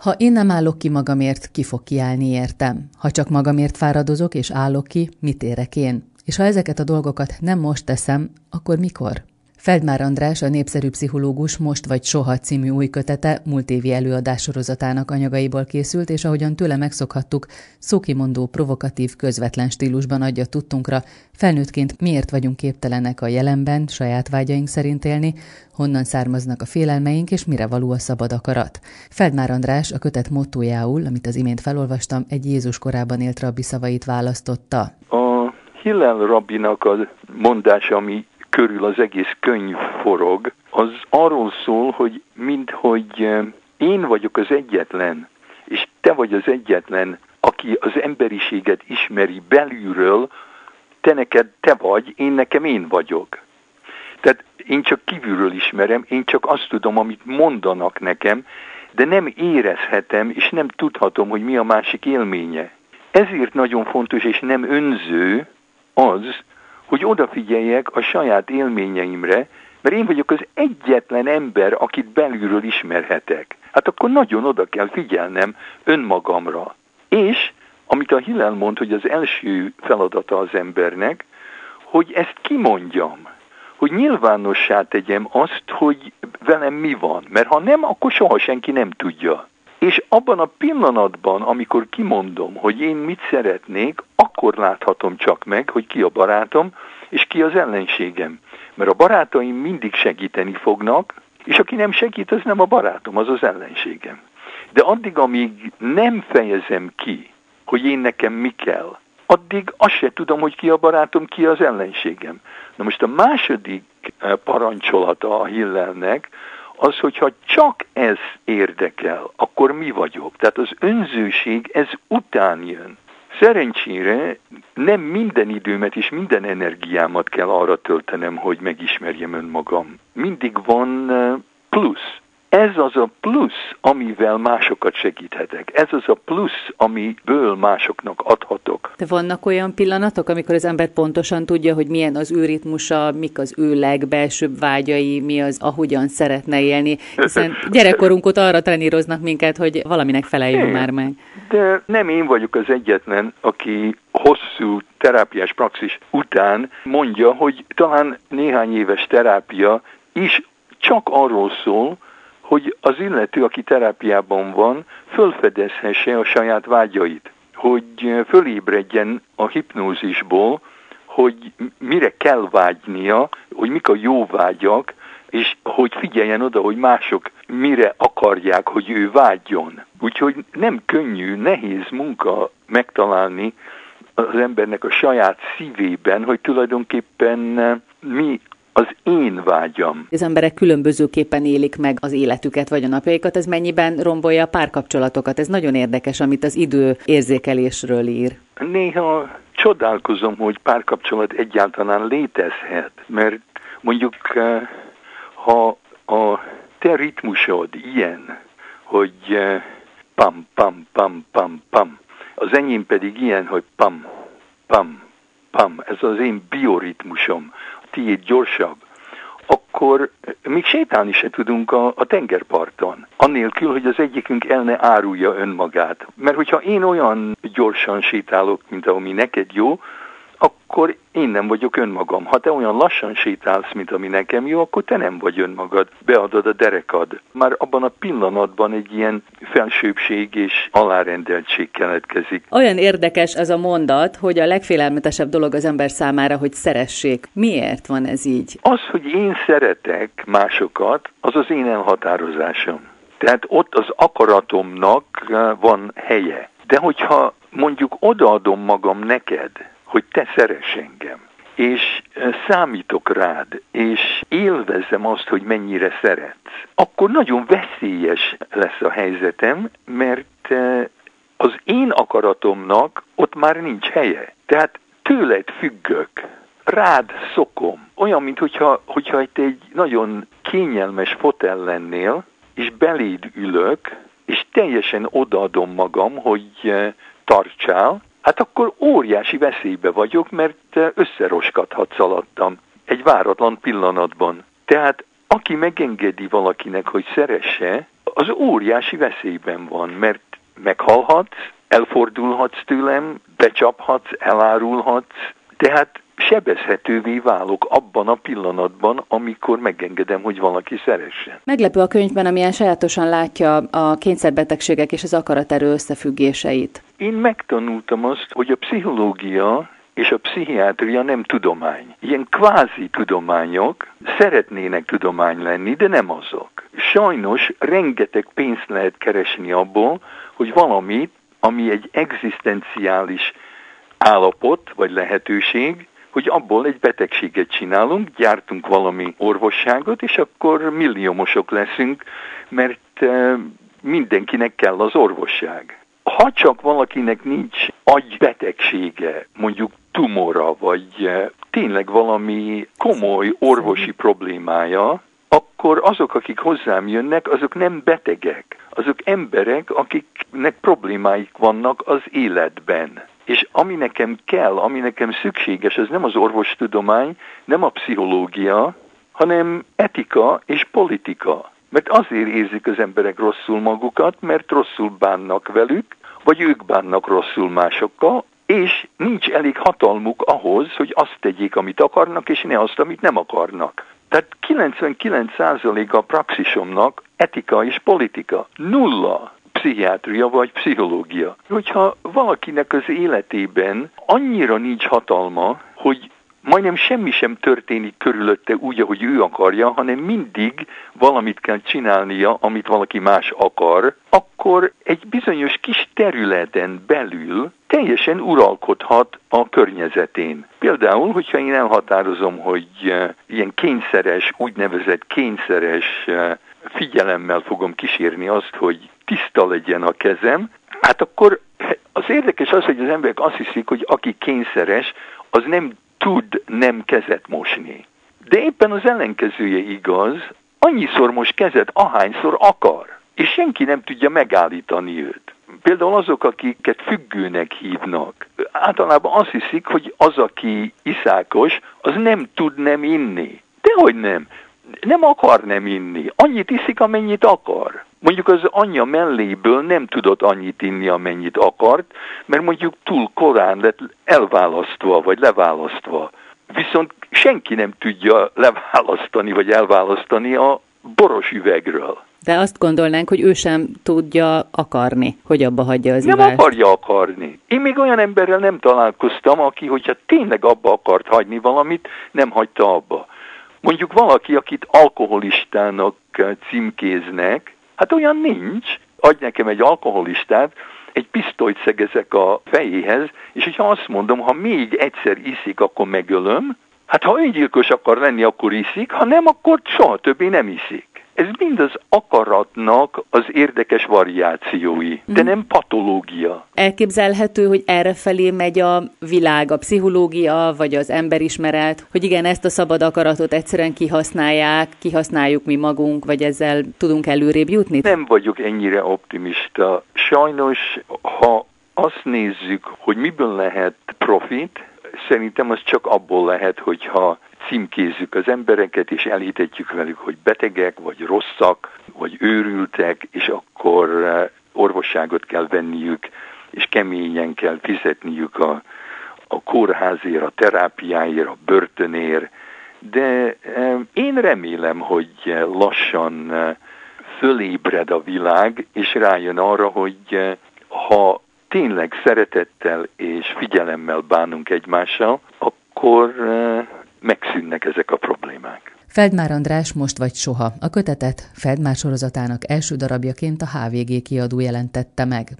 Ha én nem állok ki magamért, ki fog kiállni értem? Ha csak magamért fáradozok és állok ki, mit érek én? És ha ezeket a dolgokat nem most teszem, akkor mikor? Feldmár András, a népszerű pszichológus Most vagy Soha című új kötete múlt évi előadás sorozatának anyagaiból készült, és ahogyan tőle megszokhattuk, szókimondó, provokatív, közvetlen stílusban adja tudtunkra, felnőttként miért vagyunk képtelenek a jelenben, saját vágyaink szerint élni, honnan származnak a félelmeink, és mire való a szabad akarat. Feldmár András a kötet mottójául, amit az imént felolvastam, egy Jézus korában élt rabbi szavait választotta. A Hillel rabbinak a mondása, ami körül az egész könyv forog, az arról szól, hogy minthogy én vagyok az egyetlen, és te vagy az egyetlen, aki az emberiséget ismeri belülről, te neked te vagy, én nekem én vagyok. Tehát én csak kívülről ismerem, én csak azt tudom, amit mondanak nekem, de nem érezhetem, és nem tudhatom, hogy mi a másik élménye. Ezért nagyon fontos, és nem önző az, hogy odafigyeljek a saját élményeimre, mert én vagyok az egyetlen ember, akit belülről ismerhetek. Hát akkor nagyon oda kell figyelnem önmagamra. És, amit a Hillel mond, hogy az első feladata az embernek, hogy ezt kimondjam, hogy nyilvánossá tegyem azt, hogy velem mi van, mert ha nem, akkor soha senki nem tudja. És abban a pillanatban, amikor kimondom, hogy én mit szeretnék, akkor láthatom csak meg, hogy ki a barátom, és ki az ellenségem. Mert a barátaim mindig segíteni fognak, és aki nem segít, az nem a barátom, az az ellenségem. De addig, amíg nem fejezem ki, hogy én nekem mi kell, addig azt se tudom, hogy ki a barátom, ki az ellenségem. Na most a második eh, parancsolata a Hillelnek, az, hogyha csak ez érdekel, akkor mi vagyok? Tehát az önzőség ez után jön. Szerencsére nem minden időmet és minden energiámat kell arra töltenem, hogy megismerjem önmagam. Mindig van eh, plusz. Ez az a plusz, amivel másokat segíthetek. Ez az a plusz, amiből másoknak adhatok. De vannak olyan pillanatok, amikor az ember pontosan tudja, hogy milyen az ő ritmusa, mik az ő legbelsőbb vágyai, mi az, ahogyan szeretne élni. Hiszen gyerekkorunkot arra treníroznak minket, hogy valaminek feleljön már meg. De nem én vagyok az egyetlen, aki hosszú terápiás praxis után mondja, hogy talán néhány éves terápia is csak arról szól, hogy az illető, aki terápiában van, fölfedezhesse a saját vágyait, hogy fölébredjen a hipnózisból, hogy mire kell vágynia, hogy mik a jó vágyak, és hogy figyeljen oda, hogy mások mire akarják, hogy ő vágyjon. Úgyhogy nem könnyű, nehéz munka megtalálni az embernek a saját szívében, hogy tulajdonképpen mi az én vágyam. Az emberek különbözőképpen élik meg az életüket vagy a napjaikat, ez mennyiben rombolja a párkapcsolatokat? Ez nagyon érdekes, amit az idő érzékelésről ír. Néha csodálkozom, hogy párkapcsolat egyáltalán létezhet, mert mondjuk eh, ha a te ritmusod ilyen, hogy eh, pam, pam, pam, pam, pam, az enyém pedig ilyen, hogy pam, pam, pam, ez az én bioritmusom, tiéd gyorsabb, akkor még sétálni se tudunk a, a tengerparton, annélkül, hogy az egyikünk el ne árulja önmagát. Mert hogyha én olyan gyorsan sétálok, mint ami neked jó, akkor én nem vagyok önmagam. Ha te olyan lassan sétálsz, mint ami nekem jó, akkor te nem vagy önmagad. Beadod a derekad. Már abban a pillanatban egy ilyen felsőbség és alárendeltség keletkezik. Olyan érdekes ez a mondat, hogy a legfélelmetesebb dolog az ember számára, hogy szeressék. Miért van ez így? Az, hogy én szeretek másokat, az az én elhatározásom. Tehát ott az akaratomnak van helye. De hogyha mondjuk odaadom magam neked, hogy te szeress engem, és számítok rád, és élvezem azt, hogy mennyire szeretsz, akkor nagyon veszélyes lesz a helyzetem, mert az én akaratomnak ott már nincs helye. Tehát tőled függök, rád szokom. Olyan, mint hogyha, te egy nagyon kényelmes fotel lennél, és beléd ülök, és teljesen odaadom magam, hogy tartsál, hát akkor óriási veszélybe vagyok, mert összeroskadhatsz alattam egy váratlan pillanatban. Tehát aki megengedi valakinek, hogy szeresse, az óriási veszélyben van, mert meghalhatsz, elfordulhatsz tőlem, becsaphatsz, elárulhatsz, tehát sebezhetővé válok abban a pillanatban, amikor megengedem, hogy valaki szeressen. Meglepő a könyvben, amilyen sajátosan látja a kényszerbetegségek és az akaraterő összefüggéseit. Én megtanultam azt, hogy a pszichológia és a pszichiátria nem tudomány. Ilyen kvázi tudományok szeretnének tudomány lenni, de nem azok. Sajnos rengeteg pénzt lehet keresni abból, hogy valamit, ami egy egzisztenciális állapot vagy lehetőség, hogy abból egy betegséget csinálunk, gyártunk valami orvosságot, és akkor milliómosok leszünk, mert eh, mindenkinek kell az orvosság. Ha csak valakinek nincs agybetegsége, mondjuk tumora, vagy eh, tényleg valami komoly orvosi problémája, akkor azok, akik hozzám jönnek, azok nem betegek, azok emberek, akiknek problémáik vannak az életben. És ami nekem kell, ami nekem szükséges, az nem az orvostudomány, nem a pszichológia, hanem etika és politika. Mert azért érzik az emberek rosszul magukat, mert rosszul bánnak velük, vagy ők bánnak rosszul másokkal, és nincs elég hatalmuk ahhoz, hogy azt tegyék, amit akarnak, és ne azt, amit nem akarnak. Tehát 99% a praxisomnak etika és politika. Nulla pszichiátria vagy pszichológia. Hogyha valakinek az életében annyira nincs hatalma, hogy majdnem semmi sem történik körülötte úgy, ahogy ő akarja, hanem mindig valamit kell csinálnia, amit valaki más akar, akkor egy bizonyos kis területen belül teljesen uralkodhat a környezetén. Például, hogyha én elhatározom, hogy eh, ilyen kényszeres, úgynevezett kényszeres eh, figyelemmel fogom kísérni azt, hogy tiszta legyen a kezem, hát akkor az érdekes az, hogy az emberek azt hiszik, hogy aki kényszeres, az nem tud nem kezet mosni. De éppen az ellenkezője igaz, annyiszor most kezet, ahányszor akar, és senki nem tudja megállítani őt. Például azok, akiket függőnek hívnak, általában azt hiszik, hogy az, aki iszákos, az nem tud nem inni. Dehogy nem. Nem akar nem inni. Annyit iszik, amennyit akar. Mondjuk az anyja melléből nem tudott annyit inni, amennyit akart, mert mondjuk túl korán lett elválasztva, vagy leválasztva. Viszont senki nem tudja leválasztani, vagy elválasztani a boros üvegről. De azt gondolnánk, hogy ő sem tudja akarni, hogy abba hagyja az Nem ivást. akarja akarni. Én még olyan emberrel nem találkoztam, aki, hogyha tényleg abba akart hagyni valamit, nem hagyta abba. Mondjuk valaki, akit alkoholistának címkéznek, Hát olyan nincs. Adj nekem egy alkoholistát, egy pisztolyt szegezek a fejéhez, és hogyha azt mondom, ha még egyszer iszik, akkor megölöm, hát ha öngyilkos akar lenni, akkor iszik, ha nem, akkor soha többé nem iszik. Ez mind az akaratnak az érdekes variációi, de mhm. nem patológia. Elképzelhető, hogy erre felé megy a világ, a pszichológia, vagy az emberismeret, hogy igen, ezt a szabad akaratot egyszerűen kihasználják, kihasználjuk mi magunk, vagy ezzel tudunk előrébb jutni? Nem vagyok ennyire optimista. Sajnos, ha azt nézzük, hogy miből lehet profit, szerintem az csak abból lehet, hogyha címkézzük az embereket, és elhitetjük velük, hogy betegek, vagy rosszak, vagy őrültek, és akkor eh, orvosságot kell venniük, és keményen kell fizetniük a, a kórházért, a terápiáért, a börtönért. De eh, én remélem, hogy lassan eh, fölébred a világ, és rájön arra, hogy ha tényleg szeretettel és figyelemmel bánunk egymással, akkor megszűnnek ezek a problémák. Feldmár András most vagy soha. A kötetet Feldmár sorozatának első darabjaként a HVG kiadó jelentette meg.